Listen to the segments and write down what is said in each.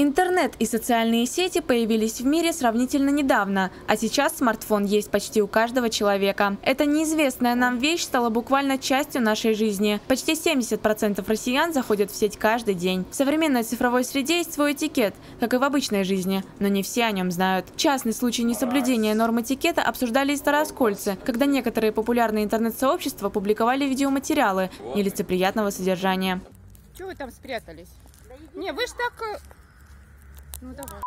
Интернет и социальные сети появились в мире сравнительно недавно, а сейчас смартфон есть почти у каждого человека. Эта неизвестная нам вещь стала буквально частью нашей жизни. Почти 70% россиян заходят в сеть каждый день. В современной цифровой среде есть свой этикет, как и в обычной жизни, но не все о нем знают. Частный случай несоблюдения норм этикета обсуждали и староскольцы, когда некоторые популярные интернет-сообщества публиковали видеоматериалы нелицеприятного содержания. Чего вы там спрятались? Не, вы ж так... Ну давай.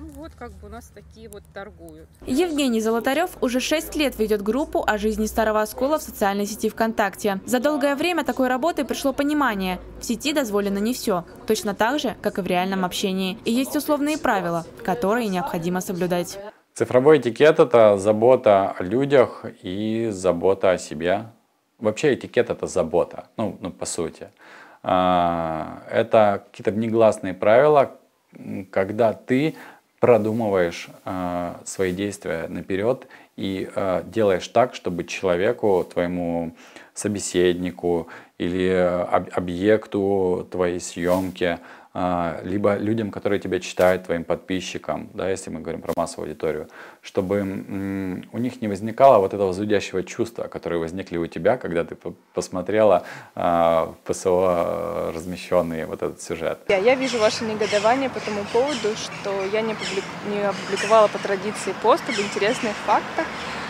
Ну вот как бы у нас такие вот торгуют. Евгений Золотарев уже 6 лет ведет группу о жизни Старого Оскола в социальной сети ВКонтакте. За долгое время такой работы пришло понимание. В сети дозволено не все, точно так же, как и в реальном общении. И есть условные правила, которые необходимо соблюдать. Цифровой этикет – это забота о людях и забота о себе. Вообще этикет – это забота, ну, ну по сути. А, Это какие-то негласные правила, когда ты продумываешь а, свои действия наперед и а, делаешь так, чтобы человеку, твоему собеседнику или э, об- объекту твоей съемки, либо людям, которые тебя читают, твоим подписчикам, да, если мы говорим про массовую аудиторию, чтобы у них не возникало вот этого зудящего чувства, которые возникли у тебя, когда ты по- посмотрела а, в ПСО размещенный вот этот сюжет. Я, я вижу ваше негодование по тому поводу, что я не, публик- не опубликовала по традиции пост об интересных фактах а,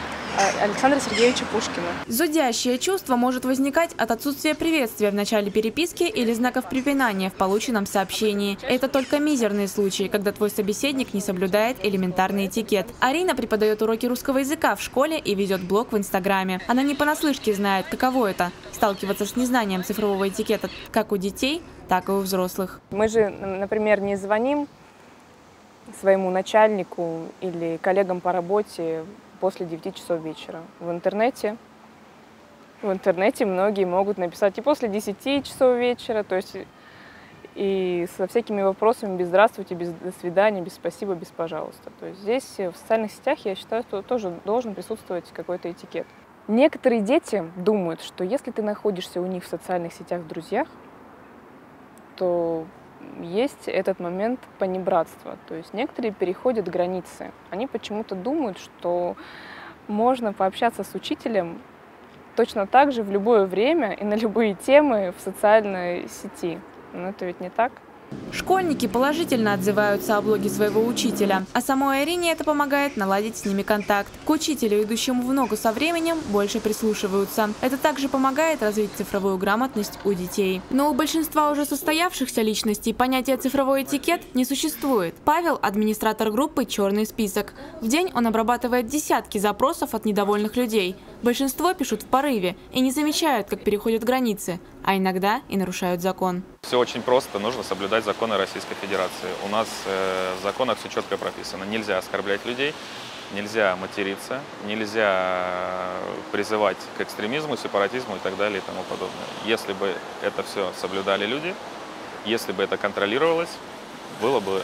Александра Сергеевича Пушкина. Зудящее чувство может возникать от отсутствия приветствия в начале переписки или знаков препинания в полученном сообщении. Это только мизерные случаи, когда твой собеседник не соблюдает элементарный этикет. Арина преподает уроки русского языка в школе и ведет блог в Инстаграме. Она не понаслышке знает, каково это – сталкиваться с незнанием цифрового этикета как у детей, так и у взрослых. Мы же, например, не звоним своему начальнику или коллегам по работе после 9 часов вечера. В интернете в интернете многие могут написать и после 10 часов вечера, то есть и со всякими вопросами без здравствуйте, без до свидания, без спасибо, без пожалуйста. То есть здесь э, в социальных сетях, я считаю, что тоже должен присутствовать какой-то этикет. Некоторые дети думают, что если ты находишься у них в социальных сетях в друзьях, то есть этот момент понебратства. То есть некоторые переходят границы. Они почему-то думают, что можно пообщаться с учителем точно так же в любое время и на любые темы в социальной сети. Но это ведь не так. Школьники положительно отзываются о блоге своего учителя, а самой Арине это помогает наладить с ними контакт. К учителю, идущему в ногу со временем, больше прислушиваются. Это также помогает развить цифровую грамотность у детей. Но у большинства уже состоявшихся личностей понятия цифровой этикет не существует. Павел – администратор группы «Черный список». В день он обрабатывает десятки запросов от недовольных людей. Большинство пишут в порыве и не замечают, как переходят границы, а иногда и нарушают закон. Все очень просто, нужно соблюдать законы Российской Федерации. У нас э, в законах все четко прописано. Нельзя оскорблять людей, нельзя материться, нельзя призывать к экстремизму, сепаратизму и так далее и тому подобное. Если бы это все соблюдали люди, если бы это контролировалось, было бы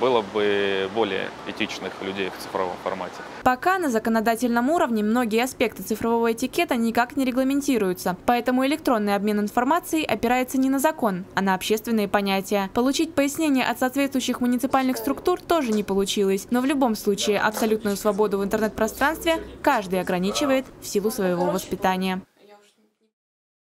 было бы более этичных людей в цифровом формате. Пока на законодательном уровне многие аспекты цифрового этикета никак не регламентируются, поэтому электронный обмен информацией опирается не на закон, а на общественные понятия. Получить пояснение от соответствующих муниципальных структур тоже не получилось, но в любом случае абсолютную свободу в интернет-пространстве каждый ограничивает в силу своего воспитания.